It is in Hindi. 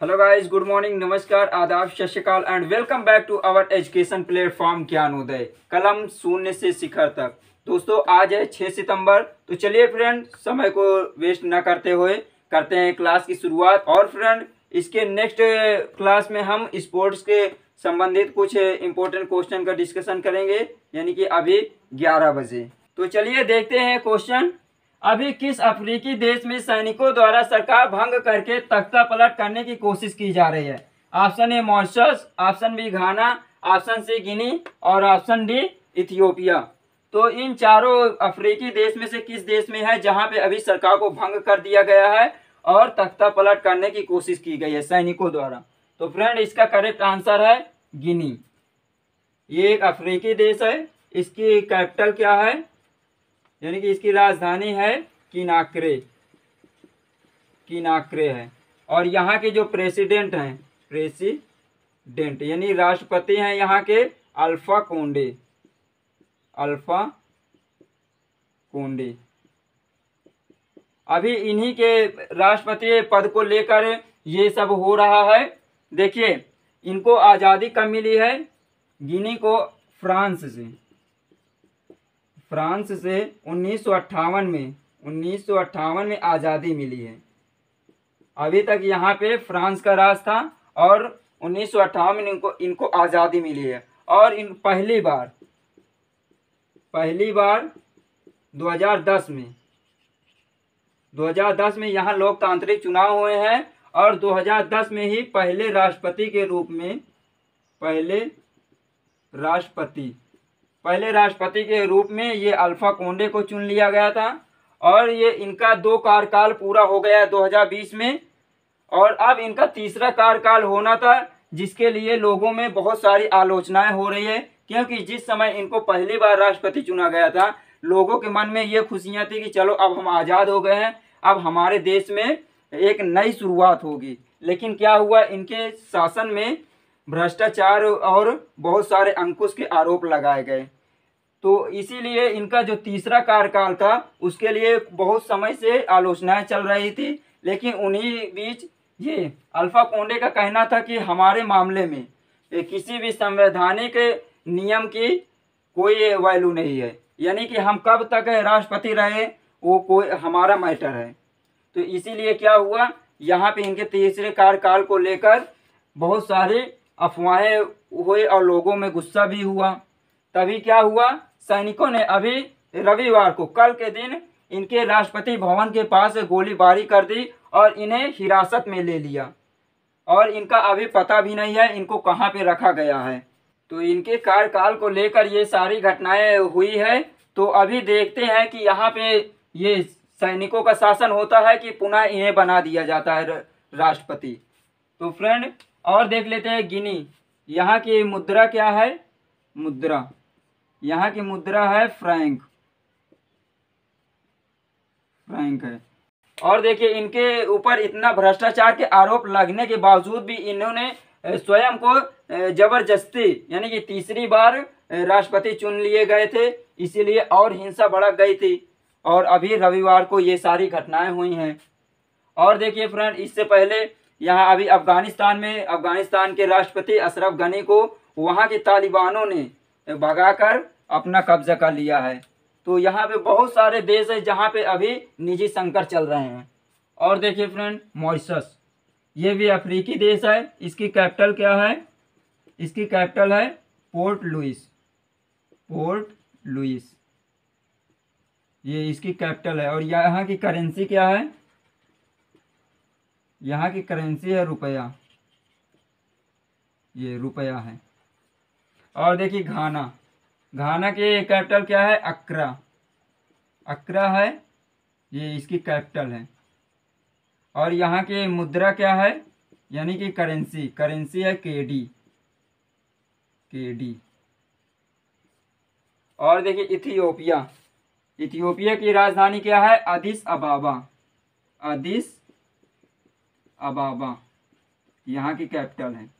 हेलो गाइस गुड मॉर्निंग नमस्कार, आदाब, सत श्रीकाल and welcome back to our education platform Gyanoday. कलम शून्य से शिखर तक। दोस्तों, आज है 6 सितंबर तो चलिए फ्रेंड समय को वेस्ट न करते हुए करते हैं क्लास की शुरुआत। और फ्रेंड इसके नेक्स्ट क्लास में हम स्पोर्ट्स के संबंधित कुछ इंपॉर्टेंट क्वेश्चन का डिस्कशन करेंगे, यानी कि अभी 11 बजे। तो चलिए देखते हैं क्वेश्चन अभी किस अफ्रीकी देश में सैनिकों द्वारा सरकार भंग करके तख्ता पलट करने की कोशिश की जा रही है? Option A, Mauritius, option B, Ghana, option C, Guinea और ऑप्शन डी, इथियोपिया। तो इन चारों अफ्रीकी देश में से किस देश में है जहाँ पे अभी सरकार को भंग कर दिया गया है और तख्ता पलट करने की कोशिश की गई है सैनिकों द्वारा? तो फ्रेंड, इसका करेक्ट आंसर है गिनी। ये एक अफ्रीकी देश है। इसकी कैपिटल क्या है? यानी कि इसकी राजधानी है किनाक्रे। किनाक्रे है। और यहाँ के जो प्रेसिडेंट हैं, प्रेसिडेंट, यानी राष्ट्रपति हैं यहाँ के अल्फ़ा कोंडे। अल्फ़ा कोंडे। अभी इन्हीं के राष्ट्रपति पद को लेकर ये सब हो रहा है। देखिए, इनको आज़ादी कब मिली है? गिनी को फ्रांस से। फ्रांस से उन्नीस सौ अट्ठावन में, उन्नीस सौ अट्ठावन में आज़ादी मिली है। अभी तक यहाँ पे फ्रांस का राज था और उन्नीस सौ अट्ठावन में इनको इनको आज़ादी मिली है। और इन पहली बार पहली बार 2010 में 2010 में यहाँ लोकतांत्रिक चुनाव हुए हैं और 2010 में ही पहले राष्ट्रपति के रूप में, पहले राष्ट्रपति पहले राष्ट्रपति के रूप में ये अल्फ़ा कोंडे को चुन लिया गया था और ये इनका दो कार्यकाल पूरा हो गया है 2020 में। और अब इनका तीसरा कार्यकाल होना था, जिसके लिए लोगों में बहुत सारी आलोचनाएँ हो रही है, क्योंकि जिस समय इनको पहली बार राष्ट्रपति चुना गया था, लोगों के मन में ये खुशियाँ थी कि चलो अब हम आज़ाद हो गए हैं, अब हमारे देश में एक नई शुरुआत होगी। लेकिन क्या हुआ, इनके शासन में भ्रष्टाचार और बहुत सारे अंकुश के आरोप लगाए गए। तो इसीलिए इनका जो तीसरा कार्यकाल था, उसके लिए बहुत समय से आलोचनाएँ चल रही थी। लेकिन उन्हीं बीच ये अल्फ़ा कोंडे का कहना था कि हमारे मामले में किसी भी संवैधानिक नियम की कोई वैल्यू नहीं है। यानी कि हम कब तक राष्ट्रपति रहे, वो कोई हमारा मैटर है। तो इसीलिए क्या हुआ, यहाँ पे इनके तीसरे कार्यकाल को लेकर बहुत सारी अफवाहें हुए और लोगों में गुस्सा भी हुआ। तभी क्या हुआ सैनिकों ने अभी रविवार को, कल के दिन इनके राष्ट्रपति भवन के पास गोलीबारी कर दी और इन्हें हिरासत में ले लिया। और इनका अभी पता भी नहीं है, इनको कहाँ पे रखा गया है। तो इनके कार्यकाल को लेकर ये सारी घटनाएँ हुई है तो अभी देखते हैं कि यहाँ पे ये सैनिकों का शासन होता है कि पुनः इन्हें बना दिया जाता है राष्ट्रपति। तो फ्रेंड, और देख लेते हैं गिनी। यहाँ की मुद्रा क्या है? मुद्रा। यहाँ की मुद्रा है फ्रैंक। फ्रैंक है। और देखिए, इनके ऊपर इतना भ्रष्टाचार के आरोप लगने के बावजूद भी इन्होंने स्वयं को ज़बरदस्ती, यानी कि तीसरी बार राष्ट्रपति चुन लिए गए थे, इसीलिए और हिंसा भड़क गई थी। और अभी रविवार को ये सारी घटनाएँ हुई हैं। और देखिए फ्रेंड, इससे पहले यहाँ अभी अफ़गानिस्तान में, अफ़गानिस्तान के राष्ट्रपति अशरफ गनी को वहाँ के तालिबानों ने भगाकर अपना कब्जा कर लिया है। तो यहाँ पे बहुत सारे देश है जहाँ पे अभी निजी संकट चल रहे हैं। और देखिए फ्रेंड मॉरिशस ये भी अफ्रीकी देश है। इसकी कैपिटल क्या है? इसकी कैपिटल है पोर्ट लुइस पोर्ट लुइस ये इसकी कैपिटल है। और यहाँ की करेंसी क्या है? यहाँ की करेंसी है रुपया। ये रुपया है। और देखिए घाना। घाना के कैपिटल क्या है? अक्रा। अक्रा है, ये इसकी कैपिटल है। और यहाँ की मुद्रा क्या है? यानी कि करेंसी। करेंसी है के केडी। केडी। और देखिए, इथियोपिया। इथियोपिया की राजधानी क्या है? Addis Ababa. Addis Ababa. यहाँ की कैपिटल है।